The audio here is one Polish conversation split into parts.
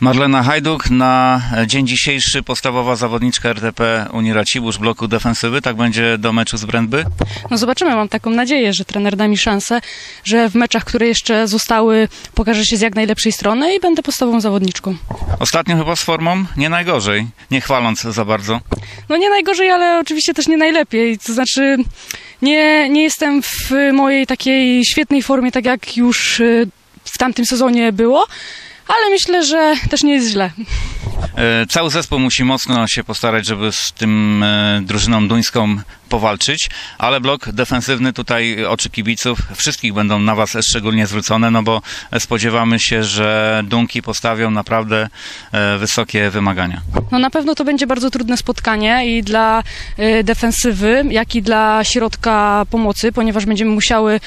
Marlena Hajduk na dzień dzisiejszy podstawowa zawodniczka RTP Unii Racibórz bloku defensywy. Tak będzie do meczu z Brędby? No zobaczymy, mam taką nadzieję, że trener da mi szansę, że w meczach, które jeszcze zostały, pokaże się z jak najlepszej strony i będę podstawową zawodniczką. Ostatnio chyba z formą nie najgorzej, nie chwaląc za bardzo. No nie najgorzej, ale oczywiście też nie najlepiej. To znaczy, nie, nie jestem w mojej takiej świetnej formie, tak jak już y, w tamtym sezonie było, ale myślę, że też nie jest źle. E, Cały zespół musi mocno się postarać, żeby z tym e, drużyną duńską powalczyć, ale blok defensywny tutaj oczy kibiców wszystkich będą na was szczególnie zwrócone, no bo spodziewamy się, że Dunki postawią naprawdę e, wysokie wymagania. No na pewno to będzie bardzo trudne spotkanie i dla defensywy, jak i dla środka pomocy, ponieważ będziemy musiały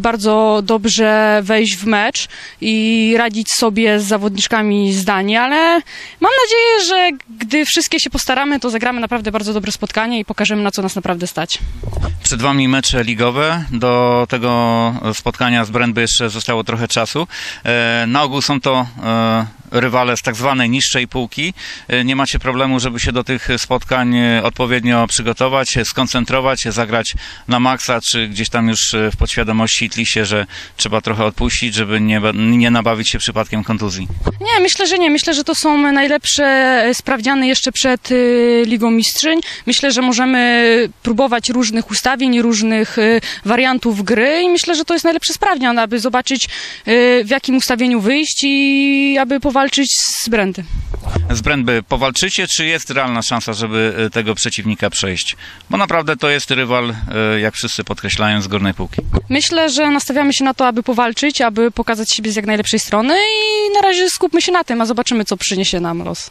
bardzo dobrze wejść w mecz i radzić sobie z zawodniczkami zdanie, ale mam nadzieję, że gdy wszystkie się postaramy, to zagramy naprawdę bardzo dobre spotkanie i pokażemy na co nas naprawdę stać. Przed wami mecze ligowe. Do tego spotkania z Brędby jeszcze zostało trochę czasu. E, Na ogół są to e, rywale z tak zwanej niższej półki. E, Nie macie problemu, żeby się do tych spotkań e, odpowiednio przygotować, e, skoncentrować, zagrać na maksa, czy gdzieś tam już w podświadomości tli się, że trzeba trochę odpuścić, żeby nie, nie nabawić się przypadkiem kontuzji. Nie, myślę, że nie. Myślę, że to są najlepsze sprawdziany jeszcze przed Ligą Mistrzyń. Myślę, że możemy próbować różnych ustawień, różnych wariantów gry i myślę, że to jest najlepszy sprawdzian, aby zobaczyć w jakim ustawieniu wyjść i aby powalczyć z Brędy. Z Brędby powalczycie, czy jest realna szansa, żeby e, tego przeciwnika przejść? Bo naprawdę to jest rywal, e, jak wszyscy podkreślają, z górnej półki. Myślę, że nastawiamy się na to, aby powalczyć, aby pokazać siebie z jak najlepszej strony i na razie skupmy się na tym, a zobaczymy, co przyniesie nam los.